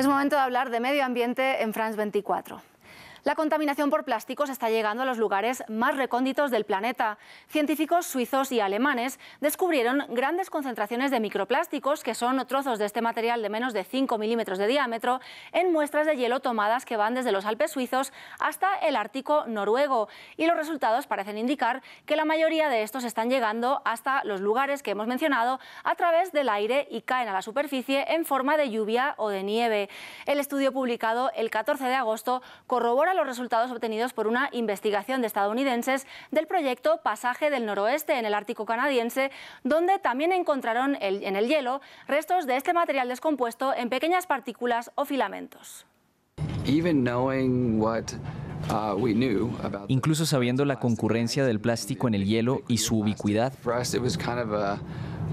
Es momento de hablar de medio ambiente en France 24. La contaminación por plásticos está llegando a los lugares más recónditos del planeta. Científicos suizos y alemanes descubrieron grandes concentraciones de microplásticos, que son trozos de este material de menos de 5 milímetros de diámetro, en muestras de hielo tomadas que van desde los Alpes suizos hasta el Ártico noruego. Y los resultados parecen indicar que la mayoría de estos están llegando hasta los lugares que hemos mencionado a través del aire y caen a la superficie en forma de lluvia o de nieve. El estudio publicado el 14 de agosto corrobora los resultados obtenidos por una investigación de estadounidenses del proyecto Pasaje del Noroeste en el Ártico canadiense, donde también encontraron en el hielo restos de este material descompuesto en pequeñas partículas o filamentos. Uh, Incluso sabiendo la concurrencia del plástico en el hielo y su ubicuidad,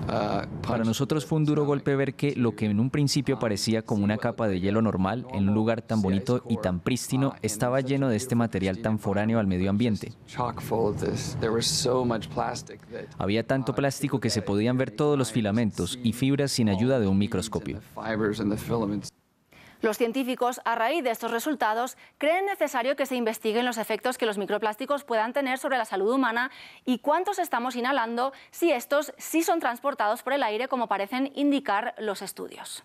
para nosotros fue un duro golpe ver que lo que en un principio parecía como una capa de hielo normal en un lugar tan bonito y tan prístino estaba lleno de este material tan foráneo al medio ambiente. Había tanto plástico que se podían ver todos los filamentos y fibras sin ayuda de un microscopio. Los científicos, a raíz de estos resultados, creen necesario que se investiguen los efectos que los microplásticos puedan tener sobre la salud humana y cuántos estamos inhalando si estos sí son transportados por el aire, como parecen indicar los estudios.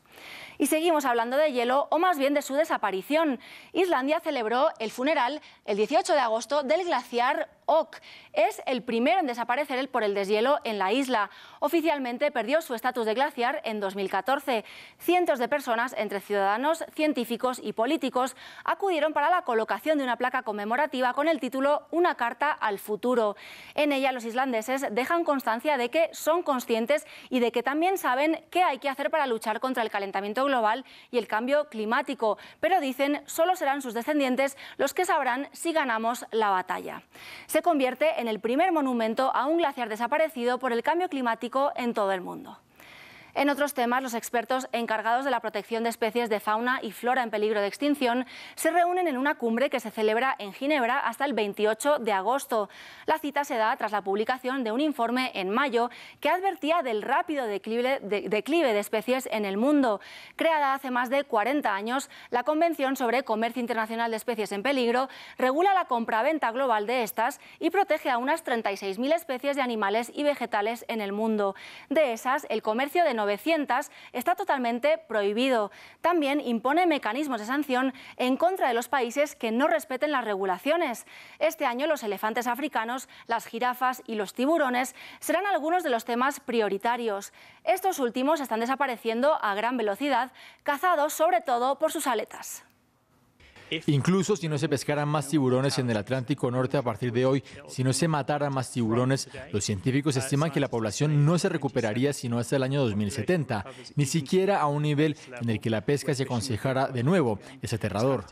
Y seguimos hablando de hielo, o más bien de su desaparición. Islandia celebró el funeral el 18 de agosto del glaciar Ok. Es el primero en desaparecer por el deshielo en la isla. Oficialmente perdió su estatus de glaciar en 2014. Cientos de personas, entre ciudadanos, científicos y políticos, acudieron para la colocación de una placa conmemorativa con el título Una carta al futuro. En ella los islandeses dejan constancia de que son conscientes y de que también saben qué hay que hacer para luchar contra el calentamiento global y el cambio climático, pero dicen solo serán sus descendientes los que sabrán si ganamos la batalla. Se convierte en el primer monumento a un glaciar desaparecido por el cambio climático en todo el mundo. En otros temas, los expertos encargados de la protección de especies de fauna y flora en peligro de extinción se reúnen en una cumbre que se celebra en Ginebra hasta el 28 de agosto. La cita se da tras la publicación de un informe en mayo que advertía del rápido declive de, especies en el mundo. Creada hace más de 40 años, la Convención sobre Comercio Internacional de Especies en Peligro regula la compra-venta global de estas y protege a unas 36.000 especies de animales y vegetales en el mundo. De esas, el comercio de 900 está totalmente prohibido. También impone mecanismos de sanción en contra de los países que no respeten las regulaciones. Este año los elefantes africanos, las jirafas y los tiburones serán algunos de los temas prioritarios. Estos últimos están desapareciendo a gran velocidad, cazados sobre todo por sus aletas. Incluso si no se pescaran más tiburones en el Atlántico Norte a partir de hoy, si no se mataran más tiburones, los científicos estiman que la población no se recuperaría sino hasta el año 2070, ni siquiera a un nivel en el que la pesca se aconsejara de nuevo. Es aterrador.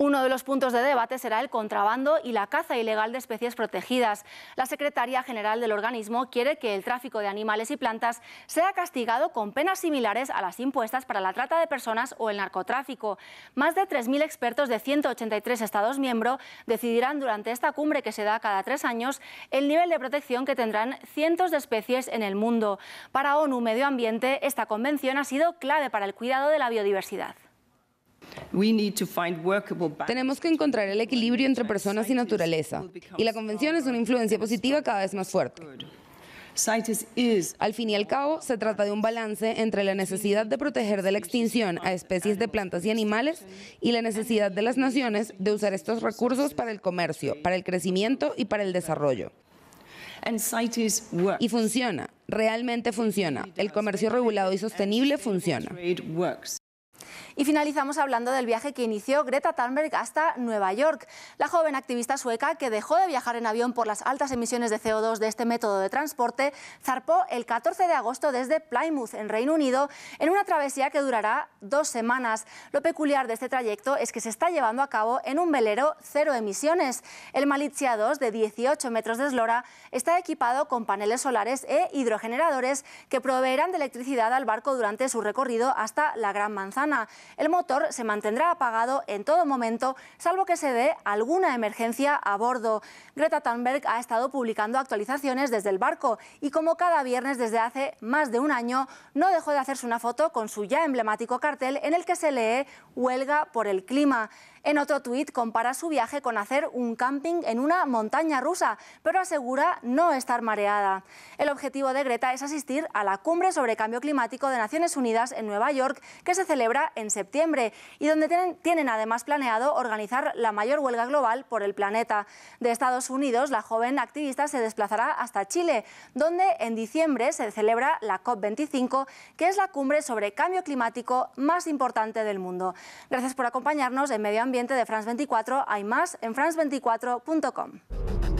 Uno de los puntos de debate será el contrabando y la caza ilegal de especies protegidas. La secretaria general del organismo quiere que el tráfico de animales y plantas sea castigado con penas similares a las impuestas para la trata de personas o el narcotráfico. Más de 3.000 expertos de 183 Estados miembros decidirán durante esta cumbre que se da cada tres años el nivel de protección que tendrán cientos de especies en el mundo. Para ONU Medio Ambiente, esta convención ha sido clave para el cuidado de la biodiversidad. Tenemos que encontrar el equilibrio entre personas y naturaleza, y la convención es una influencia positiva cada vez más fuerte. Al fin y al cabo, se trata de un balance entre la necesidad de proteger de la extinción a especies de plantas y animales y la necesidad de las naciones de usar estos recursos para el comercio, para el crecimiento y para el desarrollo. Y funciona, realmente funciona. El comercio regulado y sostenible funciona. Y finalizamos hablando del viaje que inició Greta Thunberg hasta Nueva York. La joven activista sueca que dejó de viajar en avión por las altas emisiones de CO2 de este método de transporte zarpó el 14 de agosto desde Plymouth, en Reino Unido, en una travesía que durará dos semanas. Lo peculiar de este trayecto es que se está llevando a cabo en un velero cero emisiones. El Malizia 2, de 18 metros de eslora, está equipado con paneles solares e hidrogeneradores que proveerán de electricidad al barco durante su recorrido hasta la Gran Manzana. El motor se mantendrá apagado en todo momento, salvo que se dé alguna emergencia a bordo. Greta Thunberg ha estado publicando actualizaciones desde el barco y como cada viernes desde hace más de un año, no dejó de hacerse una foto con su ya emblemático cartel en el que se lee Huelga por el clima. En otro tuit compara su viaje con hacer un camping en una montaña rusa, pero asegura no estar mareada. El objetivo de Greta es asistir a la cumbre sobre cambio climático de Naciones Unidas en Nueva York, que se celebra en septiembre y donde tienen, tienen además planeado organizar la mayor huelga global por el planeta. De Estados Unidos, la joven activista se desplazará hasta Chile, donde en diciembre se celebra la COP25, que es la cumbre sobre cambio climático más importante del mundo. Gracias por acompañarnos en Medio Ambiente de France 24. Hay más en france24.com.